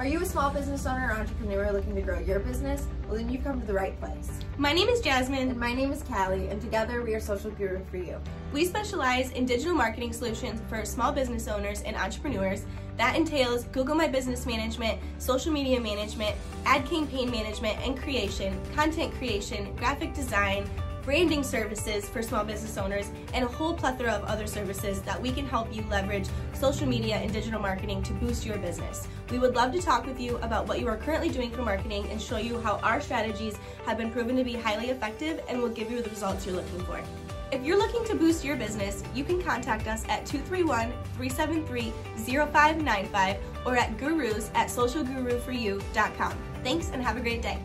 Are you a small business owner or entrepreneur looking to grow your business? Well, then you've come to the right place. My name is Jasmine. And my name is Kalley, and together we are Social Guru for You. We specialize in digital marketing solutions for small business owners and entrepreneurs. That entails Google My Business Management, social media management, ad campaign management and creation, content creation, graphic design, branding services for small business owners, and a whole plethora of other services that we can help you leverage social media and digital marketing to boost your business. We would love to talk with you about what you are currently doing for marketing and show you how our strategies have been proven to be highly effective and will give you the results you're looking for. If you're looking to boost your business, you can contact us at 231-373-0595 or at gurus at socialguruforyou.com. Thanks and have a great day.